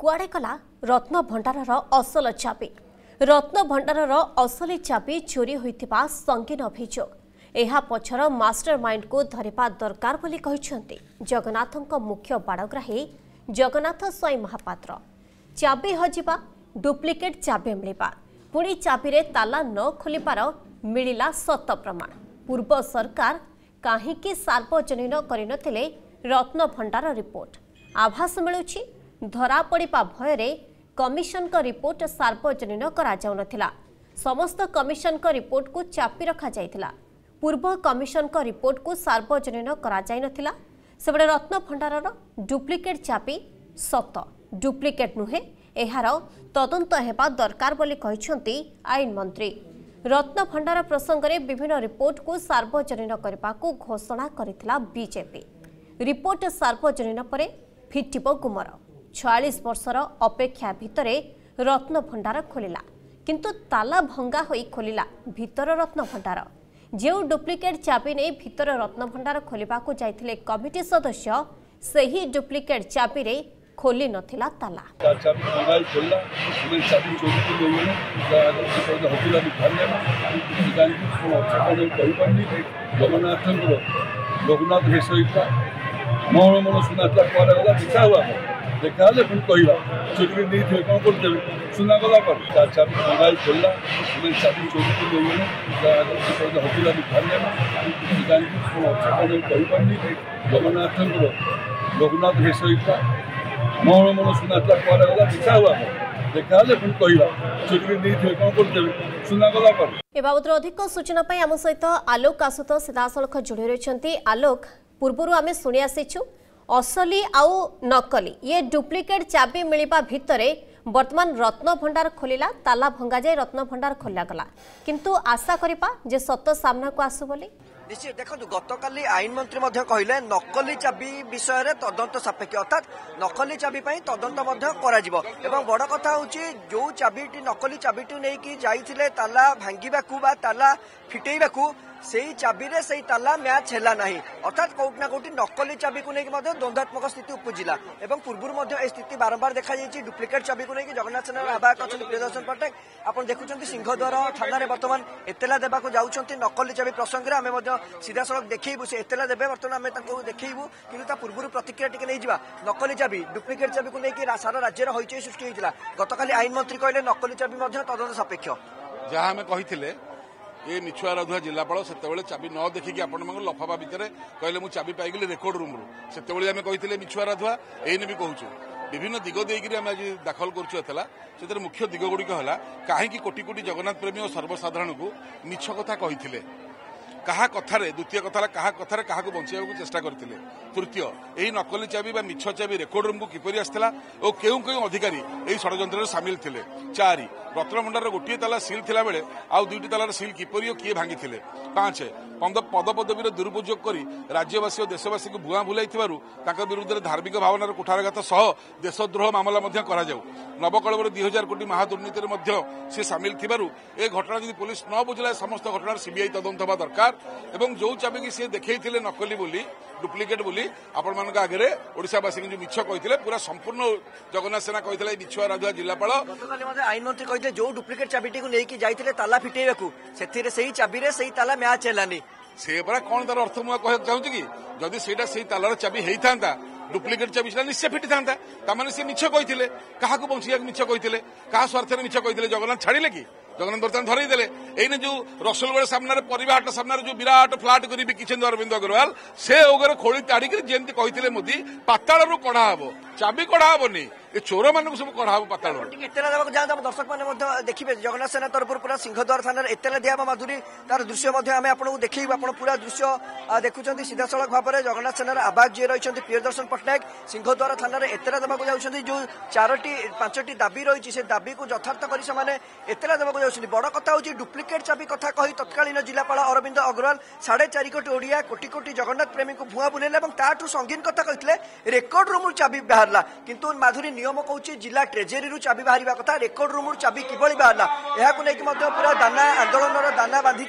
କୁଆଡ଼େ କଲା ରତ୍ନଭଣ୍ଡାରର ଅସଲ ଚାବି ରତ୍ନଭଣ୍ଡାରର ଅସଲି ଚାବି ଚୋରି ହୋଇଥିବା ସଙ୍ଗୀନ ଅଭିଯୋଗ ଏହା ପଛର ମାଷ୍ଟର ମାଇଣ୍ଡକୁ ଧରିବା ଦରକାର ବୋଲି କହିଛନ୍ତି ଜଗନ୍ନାଥଙ୍କ ମୁଖ୍ୟ ବାଡ଼ଗ୍ରାହୀ ଜଗନ୍ନାଥ ସ୍ୱାଇଁ ମହାପାତ୍ର ଚାବି ହଜିବା ଡୁପ୍ଲିକେଟ୍ ଚାବି ମିଳିବା ପୁଣି ଚାବିରେ ତାଲା ନ ଖୋଲିବାର ମିଳିଲା ସତ ପ୍ରମାଣ ପୂର୍ବ ସରକାର କାହିଁକି ସାର୍ବଜନୀନ କରିନଥିଲେ ରତ୍ନଭଣ୍ଡାର ରିପୋର୍ଟ ଆଭାସ ମିଳୁଛି ଧରା ପଡ଼ିବା ଭୟରେ କମିଶନଙ୍କ ରିପୋର୍ଟ ସାର୍ବଜନୀନ କରାଯାଉନଥିଲା ସମସ୍ତ କମିଶନଙ୍କ ରିପୋର୍ଟକୁ ଚାପି ରଖାଯାଇଥିଲା ପୂର୍ବ କମିଶନଙ୍କ ରିପୋର୍ଟକୁ ସାର୍ବଜନୀନ କରାଯାଇନଥିଲା ସେବେଳେ ରତ୍ନଭଣ୍ଡାରର ଡୁପ୍ଲିକେଟ୍ ଚାପି ସତ ଡୁପ୍ଲିକେଟ୍ ନୁହେଁ ଏହାର ତଦନ୍ତ ହେବା ଦରକାର ବୋଲି କହିଛନ୍ତି ଆଇନ ମନ୍ତ୍ରୀ ରତ୍ନଭଣ୍ଡାର ପ୍ରସଙ୍ଗରେ ବିଭିନ୍ନ ରିପୋର୍ଟକୁ ସାର୍ବଜନୀନ କରିବାକୁ ଘୋଷଣା କରିଥିଲା ବିଜେପି ରିପୋର୍ଟ ସାର୍ବଜନୀନ ପରେ ଫିଟିବ ଗୁମର ছয়াশ বর্ষর অপেক্ষা ভিতরে রত্নভণ্ডার খোলিলা কিন্তু তালা ভঙ্গা হয়ে খোলিলা ভিতর রত্নভণ্ডার যে ডুপ্লিকেট চাবি নিয়ে ভিতর রত্নভণ্ডার খোলা যাই কমিটি সদস্য সেই ডুপ্লিকেট চাবিরে খোলি নথিলা তালা জগন্নাথঙ্কর লোকনাথ হেসইটা মৌন মন সুনাথ কুয়া দেখা হওয়া ଦେଖା ହେଲେ ପୁଣି କହିବା ଚୋରିକି ନେଇଥିଲେ କ'ଣ କରୁଥିଲେ ସୁନା ଗଲା ପରେ ତା ଚାବି ମୋବାଇଲ ଖୋଲିଲା ସେମାନେ ଚାବି ଚୋରିକି ନେଇଗଲେ ହସିଲା ଧରିଲେ ଜାଣିକି କ'ଣ ଅଛି କ'ଣ କହିପାରିଲି ଜଗନ୍ନାଥଙ୍କର ଲୋକନାଥ ବେଶ ହେଇଥିଲା ମହଣ ମନ ସୁନା ଥିଲା କୁଆଡ଼େ ଗଲା ଦେଖା ହେବା দেখা হলে পুনি কহিবা চুরিকে নেইথিবে কোন করতেবে শুনা গলা কর এ বাবদর অধিক সূচনা পাই আম সহিত আলোক আশুতোষ সিধাসলখ জুড়ে রয়েছেন আলোক পূর্বরু আমি শুনে আসিছু ଅସଲି ଆଉ ନକଲି ଇଏ ଡୁପ୍ଲିକେଟ୍ ଚାବି ମିଳିବା ଭିତରେ ବର୍ତ୍ତମାନ ରତ୍ନଭଣ୍ଡାର ଖୋଲିଲା ତାଲା ଭଙ୍ଗାଯାଇ ରତ୍ନଭଣ୍ଡାର ଖୋଲାଗଲା କିନ୍ତୁ ଆଶା କରିବା ଯେ ସତ ସାମ୍ନାକୁ ଆସୁ ବୋଲି ନିଶ୍ଚିତ ଦେଖନ୍ତୁ ଗତକାଲି ଆଇନ ମନ୍ତ୍ରୀ ମଧ୍ୟ କହିଲେ ନକଲି ଚାବି ବିଷୟରେ ତଦନ୍ତ ସାପେକ୍ଷ ଅର୍ଥାତ୍ ନକଲି ଚାବି ପାଇଁ ତଦନ୍ତ ମଧ୍ୟ କରାଯିବ ଏବଂ ବଡ଼ କଥା ହେଉଛି ଯେଉଁ ଚାବିଟି ନକଲି ଚାବିଟି ନେଇକି ଯାଇଥିଲେ ତାଲା ଭାଙ୍ଗିବାକୁ ବା ତାଲା ଫିଟେଇବାକୁ সেই চাবিরে সেই ତାଲା ମ୍ୟାଚ୍ ହେଲା ନାହିଁ ଅର୍ଥାତ୍ କୋଉଠି ନା କୋଉଠି ନକଲି ଚାବିକୁ ନେଇକି ମଧ୍ୟ ଦ୍ୱନ୍ଦ୍ୱାତ୍ମକ ସ୍ଥିତି ଉପୁଜିଲା ଏବଂ ପୂର୍ବରୁ ମଧ୍ୟ ଏହି ସ୍ଥିତି ବାରମ୍ବାର ଦେଖାଯାଇଛି ଡୁପ୍ଲିକେଟ୍ ଚାବିକୁ ନେଇକି ଜଗନ୍ନାଥ ସେନାର ଆବାହକ ଅଛନ୍ତି ପ୍ରିୟଦର୍ଶନ ପଟ୍ଟନାୟକ ଆପଣ ଦେଖୁଛନ୍ତି ସିଂହଦ୍ୱାର ଥାନାରେ ବର୍ତ୍ତମାନ ଏତେଲା ଦେବାକୁ ଯାଉଛନ୍ତି ନକଲି ଚାବି ପ୍ରସଙ୍ଗରେ ଆମେ ମଧ୍ୟ ସିଧାସଳଖ ଦେଖେଇବୁ ସେ ଏତେଲା ଦେବେ ବର୍ତ୍ତମାନ ଆମେ ତାଙ୍କୁ ଦେଖେଇବୁ କିନ୍ତୁ ତା ପୂର୍ବରୁ ପ୍ରତିକ୍ରିୟା ଟିକେ ନେଇଯିବା ନକଲି ଚାବି ଡୁପ୍ଲିକେଟ୍ ଚାବିକୁ ନେଇକି ସାରା ରାଜ୍ୟରେ ହଇଚଇ ସୃଷ୍ଟି ହୋଇଥିଲା ଗତକାଲି ଆଇନ ମନ୍ତ୍ରୀ କହିଲେ ନକଲି ଚାବି ମଧ୍ୟ ତଦନ୍ତ ସାପେକ୍ଷ ଯାହା ଆମେ କହିଥିଲେ ଏ ମିଛୁଆରାଧୁଆ ଜିଲ୍ଲାପାଳ ସେତେବେଳେ ଚାବି ନ ଦେଖିକି ଆପଣମାନଙ୍କୁ ଲଫାପା ଭିତରେ କହିଲେ ମୁଁ ଚାବି ପାଇଗଲି ରେକର୍ଡ ରୁମ୍ରୁ ସେତେବେଳେ ଆମେ କହିଥିଲେ ମିଛୁଆରାଧୁଆ ଏଇନେ ବି କହୁଛୁ ବିଭିନ୍ନ ଦିଗ ଦେଇକରି ଆମେ ଆଜି ଦାଖଲ କରୁଛୁ ଥିଲା ସେଥିରେ ମୁଖ୍ୟ ଦିଗଗୁଡ଼ିକ ହେଲା କାହିଁକି କୋଟି କୋଟି ଜଗନ୍ନାଥ ପ୍ରେମୀ ଓ ସର୍ବସାଧାରଣକୁ ମିଛ କଥା କହିଥିଲେ କାହା କଥାରେ ଦ୍ୱିତୀୟ କଥା ହେଲା କାହା କଥାରେ କାହାକୁ ବଞ୍ଚାଇବାକୁ ଚେଷ୍ଟା କରିଥିଲେ ତୃତୀୟ ଏହି ନକଲି ଚାବି ବା ମିଛ ଚାବି ରେକର୍ଡ ରୁମ୍କୁ କିପରି ଆସିଥିଲା ଓ କେଉଁ କେଉଁ ଅଧିକାରୀ ଏହି ଷଡ଼ଯନ୍ତ୍ରରେ ସାମିଲ ଥିଲେ ଚାରି ରତ୍ନଭଣ୍ଡାରର ଗୋଟିଏ ତାଲା ସିଲ୍ ଥିଲାବେଳେ ଆଉ ଦୁଇଟି ତାଲାର ସିଲ୍ କିପରି ଓ କିଏ ଭାଙ୍ଗିଥିଲେ ପାଞ୍ଚ ପଦପଦବୀର ଦୁରୁପଯୋଗ କରି ରାଜ୍ୟବାସୀ ଓ ଦେଶବାସୀଙ୍କୁ ଭୁଆଁ ଭୁଲାଇଥିବାରୁ ତାଙ୍କ ବିରୁଦ୍ଧରେ ଧାର୍ମିକ ଭାବନାର କୁଠାରଘାତ ସହ ଦେଶଦ୍ରୋହ ମାମଲା ମଧ୍ୟ କରାଯାଉ ନବକଳେବର ଦୁଇ ହଜାର କୋଟି ମହାଦୁର୍ନୀତିରେ ମଧ୍ୟ ସେ ସାମିଲ ଥିବାରୁ ଏ ଘଟଣା ଯଦି ପୋଲିସ ନ ବୁଝିଲା ସମସ୍ତ ଘଟଣାର ସିବିଆଇ ତଦନ୍ତ ହେବା ଦରକାର এবং ଯେଉଁ ଚାବିକି ସିଏ ଦେଖେଇଥିଲେ ନକଲି ବୋଲି ଡୁପ୍ଲିକେଟ୍ ବୋଲି ଆପଣମାନଙ୍କ ଆଗରେ ଓଡ଼ିଶାବାସୀଙ୍କୁ ଯେଉଁ ମିଛ କହିଥିଲେ ପୁରା ସମ୍ପୂର୍ଣ୍ଣ ଜଗନ୍ନାଥ ସେନା କହିଥିଲେ ଏଇ ମିଛୁଆ ରାଜୁଆ ଜିଲ୍ଲାପାଳ ଆଇନମନ୍ତ୍ରୀ କହିଥିଲେ ଯେଉଁ ଡୁପ୍ଲିକେଟ୍ ଚାବିଟିକୁ ନେଇକି ଯାଇଥିଲେ ତାଲା ଫିଟେଇବାକୁ ସେଥିରେ ସେହି ଚାବିରେ ସେହି ତାଲା ମ୍ୟାଚ୍ ହେଲାନି ସେ ପରା କ'ଣ ତାର ଅର୍ଥ ମୁଁ କହିବାକୁ ଚାହୁଁଛି କି ଯଦି ସେଇଟା ସେଇ ତାଲାର ଚାବି ହେଇଥାନ୍ତା ডুপ্লিকেট চাবি সেটা নিশ্চয় ফিটিথান্তা তার মানে সে মিছ কইলে কাহকু বঞ্চিয়া মিছ কইলে কাহা স্বার্থে মিছ কইলে জগন্নাথ ছাড়িলে কি ଜଗନ୍ନାଥ ବର୍ତ୍ତମାନ ଧରେଇ ଦେଲେ ଏଇନେ ଯୋଉ ରସୁଲଗଡ଼ ସାମ୍ନାରେ ପରିବା ହାଟ ସାମ୍ନାରେ ଯୋଉ ବିରାଟ ଫ୍ଲାଟ କରି ବିକିଛନ୍ତି ଅରବିନ୍ଦ ଅଗ୍ରୱାଲ ସେ ଉପରେ ଖୋଳି ତାଡ଼ିକିରି ଯେମିତି କହିଥିଲେ ମୋଦି ପାତାଳରୁ କଢ଼ା ହେବ ଚାବି କଢ଼ା ହେବନି ଏ ଚୋରମାନଙ୍କୁ ସବୁ କରାହେବ ପାତାଳ ଟିକେ ଦେବାକୁ ଯାଆନ୍ତୁ ଆମ ଦର୍ଶକମାନେ ମଧ୍ୟ ଦେଖିବେ ଜଗନ୍ନାଥ ସେନା ତରଫରୁ ପୁରା ସିଂହଦ୍ୱାର ଥାନାରେ ଏତେଲା ଦିଆହେବ ମାଧୁରୀ ତାର ଦୃଶ୍ୟ ମଧ୍ୟ ଆମେ ଆପଣଙ୍କୁ ଦେଖେଇବୁ ଆପଣ ପୁରା ଦୃଶ୍ୟ ଦେଖୁଛନ୍ତି ସିଧାସଳଖ ଭାବରେ ଜଗନ୍ନାଥ ସେନାର ଆବାସ ଯିଏ ରହିଛନ୍ତି ପ୍ରିୟଦର୍ଶନ ପଟ୍ଟନାୟକ ସିଂହଦ୍ୱାର ଥାନାରେ ଏତେଲା ଦେବାକୁ ଯାଉଛନ୍ତି ଯେଉଁ ଚାରୋଟି ପାଞ୍ଚଟି ଦାବି ରହିଛି ସେ ଦାବିକୁ ଯଥାର୍ଥ କରି ସେମାନେ ଏତେଲା ଦେବାକୁ ଯାଉଛନ୍ତି ବଡ଼ କଥା ହେଉଛି ଡୁପ୍ଲିକେଟ୍ ଚାବି କଥା କହି ତତ୍କାଳୀନ ଜିଲ୍ଲାପାଳ ଅରବିନ୍ଦ ଅଗ୍ରୱାଲ ସାଢ଼େ ଚାରି କୋଟି ଓଡ଼ିଆ କୋଟି କୋଟି ଜଗନ୍ନାଥ ପ୍ରେମୀଙ୍କୁ ଭୁଆଁ ବୁଲେଇଲେ ଏବଂ ତାଠୁ ସଙ୍ଗୀନ କଥା କହିଥିଲେ ରେକର୍ଡରୁ ମୁଁ ଚାବି ବାହାରିଲା କିନ୍ତୁ ମାଧୁରୀ নিয়ম কৌছি জেলা ট্রেজেরি চাবি বাহার কথা রেকর্ড রুম চাবি কিভাবে বাহারা এখন পুরা দানা আন্দোলনর দানা বাঁধি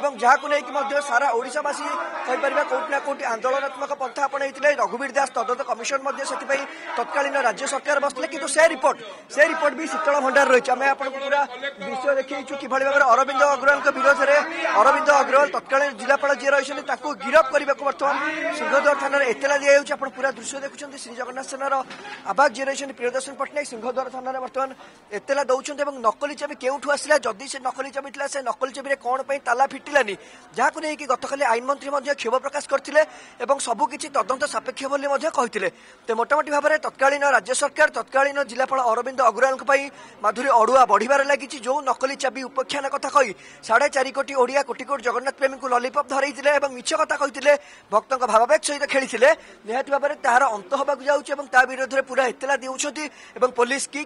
এবং যাকে সারা ওড়শাবাসী কইপার কোটি না কোটি আন্দোলনাত্মক পন্থা আপনাইলে রঘুবীর দাস তদন্ত কমিশন সেপাই তৎকালীন রাজ্য সরকার বসলে কিন্তু সে রিপোর্ট সে রিপোর্ট বি শীতল ভণ্ডার রয়েছে আমি আপনার পুরা বিষয় দেখেছু কিভাবে ভাবে অরবিন্দ অগ্রওয়াল বিরোধে অরবিন্দ অগ্রওয়াল তৎকালীন জেলাপাল যে রয়েছেন তাকে গিরফ করা বর্তমান সিংহদ্বার থানার এতলা দিয়া যাচ্ছে আপনার পুরা দৃশ্য দেখুছেন শ্রীজগন্নাথ সেনার আবাস যে রয়েছে ହେଉଛନ୍ତି ପ୍ରିୟଦର୍ଶନ ପଟ୍ଟନାୟକ ସିଂହଦ୍ୱାର ଥାନାରେ ବର୍ତ୍ତମାନ ଏତେଲା ଦେଉଛନ୍ତି ଏବଂ ନକଲି ଚାବି କେଉଁଠୁ ଆସିଲା ଯଦି ସେ ନକଲି ଚାବି ଥିଲା ସେ ନକଲି ଚାବିରେ କ'ଣ ପାଇଁ ତାଲା ଫିଟିଲାନି ଯାହାକୁ ନେଇକି ଗତକାଲି ଆଇନ ମନ୍ତ୍ରୀ ମଧ୍ୟ କ୍ଷୋଭ ପ୍ରକାଶ କରିଥିଲେ ଏବଂ ସବୁକିଛି ତଦନ୍ତ ସାପେକ୍ଷ ବୋଲି ମଧ୍ୟ କହିଥିଲେ ତେବେ ମୋଟାମୋଟି ଭାବରେ ତତ୍କାଳୀନ ରାଜ୍ୟ ସରକାର ତତ୍କାଳୀନ ଜିଲ୍ଲାପାଳ ଅରବିନ୍ଦ ଅଗ୍ରୱାଲଙ୍କ ପାଇଁ ମାଧୁରୀ ଅଡ଼ୁଆ ବଢ଼ିବାରେ ଲାଗିଛି ଯେଉଁ ନକଲି ଚାବି ଉପଖ୍ୟାନ କଥା କହି ସାଢ଼େ ଚାରି କୋଟି ଓଡ଼ିଆ କୋଟିକୋଟ ଜଗନ୍ନାଥ ପ୍ରେମୀଙ୍କୁ ଲଲିପପ୍ ଧରେଇଥିଲେ ଏବଂ ମିଛ କଥା କହିଥିଲେ ଭକ୍ତଙ୍କ ଭାବାବେଗ ସହିତ ଖେଳିଥିଲେ ନିହାତି ଭାବରେ ତାହାର ଅନ୍ତ ହେବାକୁ ଯାଉଛି ଏବଂ ତା ବିରୋଧରେ ପୁରା ଏତେଲା ଦେଉ নেউছন্তি এবং পুলিশ কি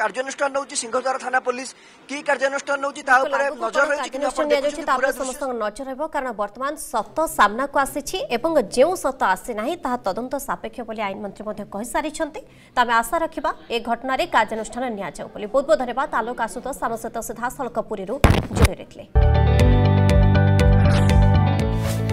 কার্যানুষ্ঠান নেউছি সিংহদ্বার থানা পুলিশ কি কার্যানুষ্ঠান নেউছি তা উপরে নজর রয়েছে কিন্তু আপনি দেখুছেন পুরা সমস্ত নজর হেব কারণ বর্তমান সত সামনা কো আসিছি এবং যে সত আসি নাই তা তদন্ত সাপেক্ষ বলে আইন মন্ত্রী মধ্যে কহিসারিছন্তি তো তবে আশা রাখিবা এ ঘটনার কার্যানুষ্ঠান নিয়া যাও বলে বহুত বহুত ধন্যবাদ আলোক আসুত আমার সিধা সলকপুরি রু জুড়ে রয়েছে